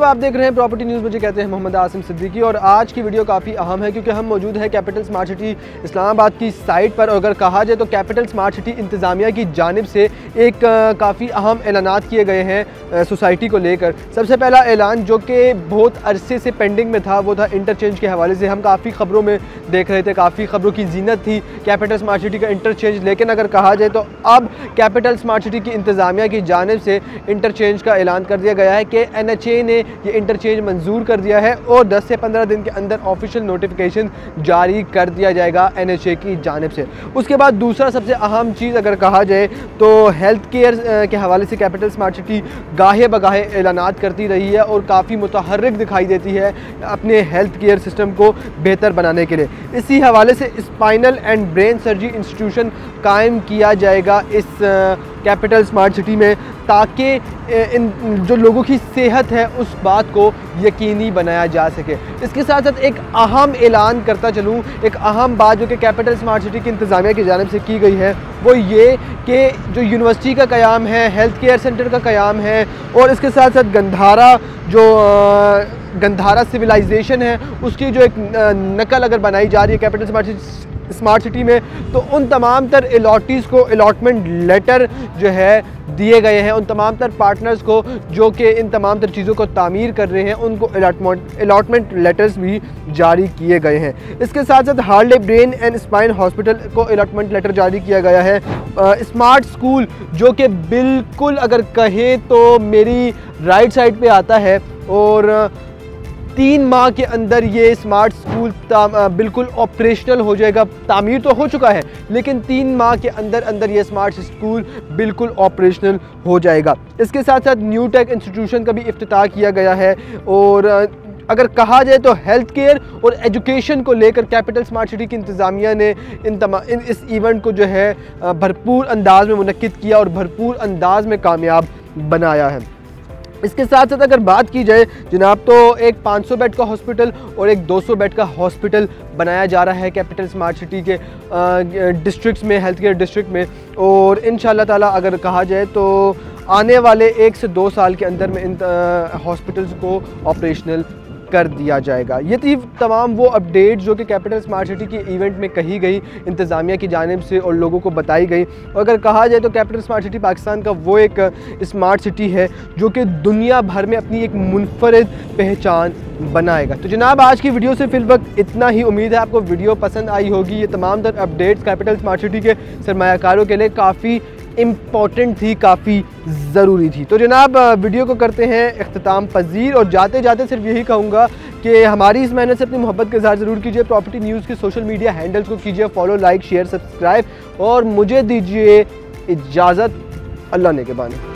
जनाब आप देख रहे हैं प्रॉपर्टी न्यूज़ मुझे कहते हैं मोहम्मद आसिम सिद्दीकी। और आज की वीडियो काफ़ी अहम है, क्योंकि हम मौजूद है कैपिटल स्मार्ट सिटी इस्लामाबाद की साइट पर। अगर कहा जाए तो कैपिटल स्मार्ट सिटी इंतज़ामिया की जानब से एक काफ़ी अहम ऐलान किए गए हैं सोसाइटी को लेकर। सबसे पहला ऐलान जो कि बहुत अरसे से पेंडिंग में था, वो था इंटरचेंज के हवाले से। हम काफ़ी ख़बरों में देख रहे थे, काफ़ी ख़बरों की जीनत थी कैपिटल स्मार्ट सिटी का इंटरचेंज लेकिन अगर कहा जाए तो अब कैपिटल स्मार्ट सिटी की इंतज़ामिया की जानब से इंटरचेंज का ऐलान कर दिया गया है कि एनएचए ने ये इंटरचेंज मंजूर कर दिया है और 10 से 15 दिन के अंदर ऑफिशियल नोटिफिकेशन जारी कर दिया जाएगा एनएचए की जानब से। उसके बाद दूसरा सबसे अहम चीज़ अगर कहा जाए तो हेल्थ केयर के हवाले से कैपिटल स्मार्ट सिटी गाहे बगाहे ऐलान करती रही है और काफ़ी मुतहरक दिखाई देती है अपने हेल्थ केयर सिस्टम को बेहतर बनाने के लिए। इसी हवाले से spinal and brain surgery institution कायम किया जाएगा इस कैपिटल स्मार्ट सिटी में। ताकि इन जो लोगों की सेहत है, उस बात को यकीनी बनाया जा सके। इसके साथ साथ एक अहम ऐलान करता चलूँ, एक अहम बात जो कि कैपिटल स्मार्ट सिटी की इंतज़ामिया की जानब से की गई है, वो ये कि जो यूनिवर्सिटी का क़्याम है, हेल्थ केयर सेंटर का क़्याम है, और इसके साथ साथ गंधारा जो गंधारा सिविलाइजेशन है, उसकी जो एक नकल अगर बनाई जा रही है कैपिटल स्मार्ट स्मार्ट सिटी में तो उन तमाम तर अलॉटीज़ को अलाटमेंट लेटर जो है, दिए गए हैं। उन तमाम तर पार्टनर्स को, जो कि इन तमाम तर चीज़ों को तामीर कर रहे हैं, उनको अलॉटमेंट लेटर्स भी जारी किए गए हैं। इसके साथ साथ Harley brain and spine hospital को अलाटमेंट लेटर जारी किया गया है। स्मार्ट स्कूल जो कि बिल्कुल अगर कहें तो मेरी राइट साइड पे आता है, और तीन माह के अंदर ये स्मार्ट स्कूल बिल्कुल ऑपरेशनल हो जाएगा। तामीर तो हो चुका है, लेकिन तीन माह के अंदर अंदर ये स्मार्ट स्कूल बिल्कुल ऑपरेशनल हो जाएगा। इसके साथ साथ न्यू टेक इंस्टीट्यूशन का भी अफ्ताह किया गया है और अगर कहा जाए तो हेल्थ केयर और एजुकेशन को लेकर कैपिटल स्मार्ट सिटी की इंतज़ामिया ने इन तमाम इन इस इवेंट को जो है भरपूर अंदाज में मनद किया और भरपूर अंदाज में कामयाब बनाया है। इसके साथ साथ अगर बात की जाए, जनाब तो एक 500 बेड का हॉस्पिटल और एक 200 बेड का हॉस्पिटल बनाया जा रहा है कैपिटल स्मार्ट सिटी के डिस्ट्रिक्ट्स में हेल्थ केयर डिस्ट्रिक्ट में। और इन ताला अगर कहा जाए तो आने वाले एक से दो साल के अंदर में इन हॉस्पिटल्स को ऑपरेशनल कर दिया जाएगा। ये थी तमाम वो अपडेट जो कि कैपिटल स्मार्ट सिटी के इवेंट में कही गई, इंतज़ामिया की जानब से और लोगों को बताई गई। और अगर कहा जाए तो कैपिटल स्मार्ट सिटी पाकिस्तान का वो एक स्मार्ट सिटी है, जो कि दुनिया भर में अपनी एक मुनफरद पहचान बनाएगा। तो जनाब, आज की वीडियो से फिल वक्त इतना ही। उम्मीद है आपको वीडियो पसंद आई होगी। ये तमाम तर अपडेट्स कैपिटल स्मार्ट सिटी के सरमाकारों के लिए काफ़ी इंपॉर्टेंट थी, काफ़ी ज़रूरी थी। तो जनाब वीडियो को करते हैं अख्ताम पजीर और जाते जाते सिर्फ़ यही कहूँगा कि हमारी इस मेहनत से अपनी मोहब्बत का इजहार ज़रूर कीजिए प्रॉपर्टी न्यूज़ के सोशल मीडिया हैंडल्स को कीजिए फॉलो लाइक शेयर सब्सक्राइब और मुझे दीजिए इजाज़त, अल्लाह ने के बानी।